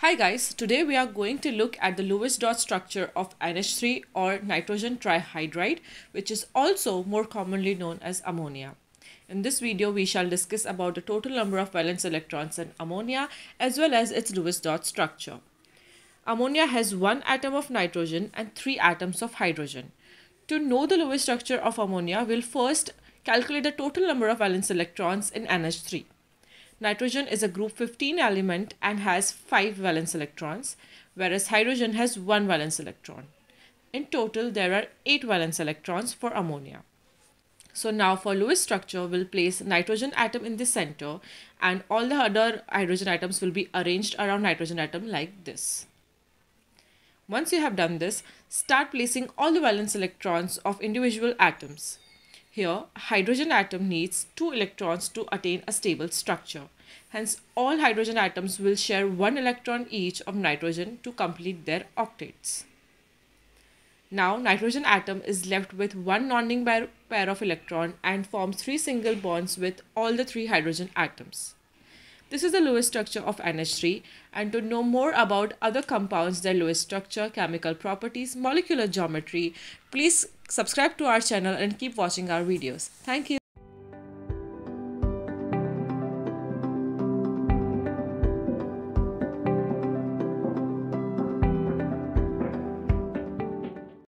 Hi guys, today we are going to look at the Lewis dot structure of NH3 or nitrogen trihydride which is also more commonly known as ammonia. In this video we shall discuss about the total number of valence electrons in ammonia as well as its Lewis dot structure. Ammonia has one atom of nitrogen and three atoms of hydrogen. To know the Lewis structure of ammonia, we'll first calculate the total number of valence electrons in NH3. Nitrogen is a group 15 element and has 5 valence electrons, whereas hydrogen has 1 valence electron. In total, there are 8 valence electrons for ammonia. So now for Lewis structure, we'll place nitrogen atom in the center and all the other hydrogen atoms will be arranged around nitrogen atom like this. Once you have done this, start placing all the valence electrons of individual atoms. Here, hydrogen atom needs two electrons to attain a stable structure. Hence, all hydrogen atoms will share one electron each of nitrogen to complete their octets. Now, nitrogen atom is left with one non-ring pair of electron and forms three single bonds with all the three hydrogen atoms. This is the Lewis structure of NH3 and to know more about other compounds, their Lewis structure, chemical properties, molecular geometry, please subscribe to our channel and keep watching our videos. Thank you.